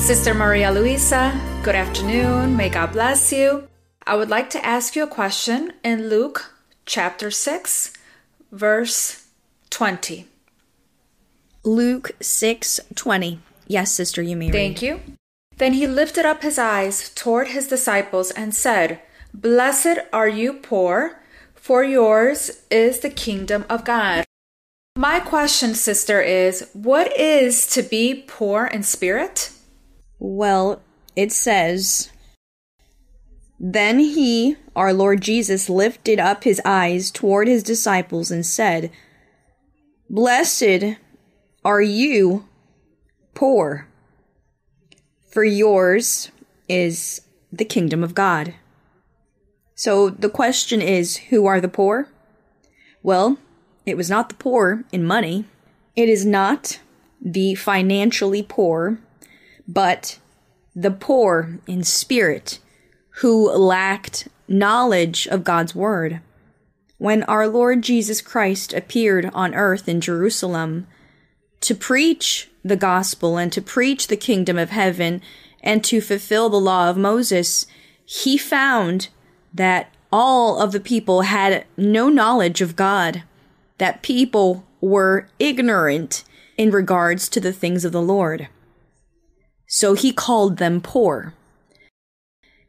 Sister Maria Luisa, good afternoon. May God bless you. I would like to ask you a question in Luke chapter 6, verse 20. Luke 6:20. Yes, sister, you may Thank you. Then he lifted up his eyes toward his disciples and said, Blessed are you poor, for yours is the kingdom of God. My question, sister, is what is to be poor in spirit? Well, it says, Then he, our Lord Jesus, lifted up his eyes toward his disciples and said, Blessed are you poor, for yours is the kingdom of God. So the question is, who are the poor? Well, it was not the poor in money. It is not the financially poor, but the poor in spirit who lacked knowledge of God's word. When our Lord Jesus Christ appeared on earth in Jerusalem to preach the gospel and to preach the kingdom of heaven and to fulfill the law of Moses, he found that all of the people had no knowledge of God, that people were ignorant in regards to the things of the Lord. So he called them poor.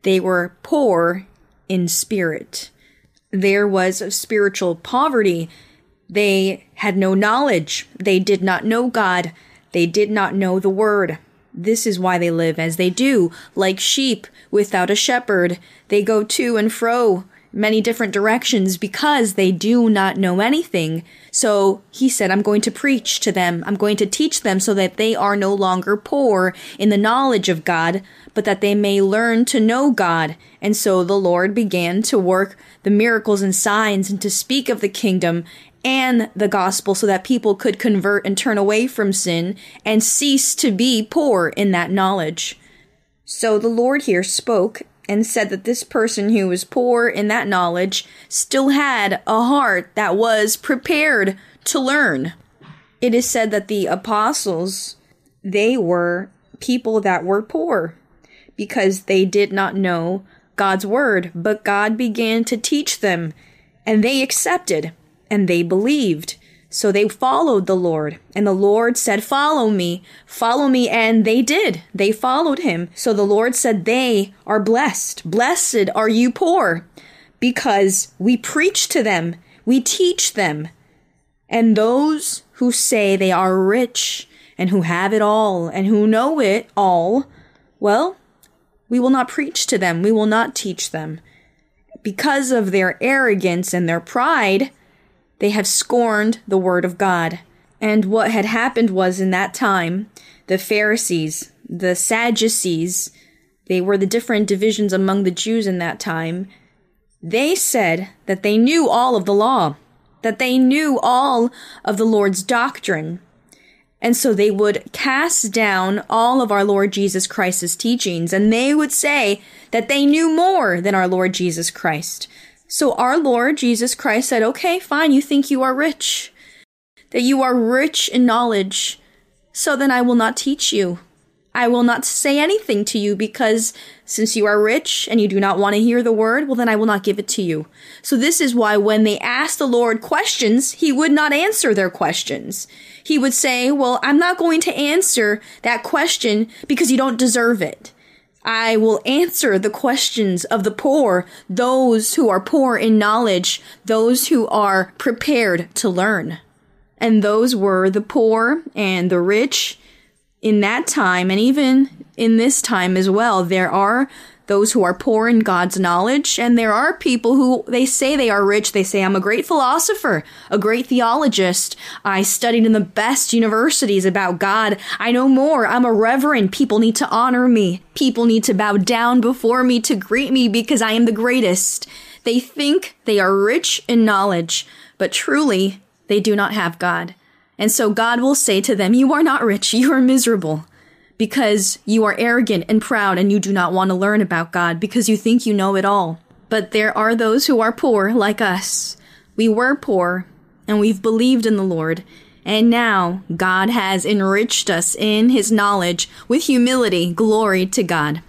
They were poor in spirit. There was spiritual poverty. They had no knowledge. They did not know God. They did not know the word. This is why they live as they do, like sheep without a shepherd. They go to and fro many different directions because they do not know anything. So he said, I'm going to preach to them. I'm going to teach them so that they are no longer poor in the knowledge of God, but that they may learn to know God. And so the Lord began to work the miracles and signs and to speak of the kingdom and the gospel so that people could convert and turn away from sin and cease to be poor in that knowledge. So the Lord here spoke and said that this person who was poor in that knowledge still had a heart that was prepared to learn. It is said that the apostles, they were people that were poor because they did not know God's word, but God began to teach them and they accepted and they believed. So they followed the Lord, and the Lord said, Follow me, follow me, and they did. They followed him. So the Lord said, They are blessed. Blessed are you poor, because we preach to them, we teach them. And those who say they are rich, and who have it all, and who know it all, well, we will not preach to them, we will not teach them. Because of their arrogance and their pride, they have scorned the word of God. And what had happened was in that time, the Pharisees, the Sadducees, they were the different divisions among the Jews in that time. They said that they knew all of the law, that they knew all of the Lord's doctrine. And so they would cast down all of our Lord Jesus Christ's teachings, and they would say that they knew more than our Lord Jesus Christ. So our Lord Jesus Christ said, okay, fine, you think you are rich, that you are rich in knowledge. So then I will not teach you. I will not say anything to you because since you are rich and you do not want to hear the word, well, then I will not give it to you. So this is why when they asked the Lord questions, he would not answer their questions. He would say, well, I'm not going to answer that question because you don't deserve it. I will answer the questions of the poor, those who are poor in knowledge, those who are prepared to learn. And those were the poor and the rich in that time, and even in this time as well. There are those who are poor in God's knowledge, and there are people who they say they are rich. They say, I'm a great philosopher, a great theologist. I studied in the best universities about God. I know more. I'm a reverend. People need to honor me. People need to bow down before me to greet me because I am the greatest. They think they are rich in knowledge, but truly they do not have God. And so God will say to them, You are not rich, you are miserable because you are arrogant and proud and you do not want to learn about God because you think you know it all. But there are those who are poor, like us. We were poor, and we've believed in the Lord, And now God has enriched us in his knowledge with humility. Glory to God.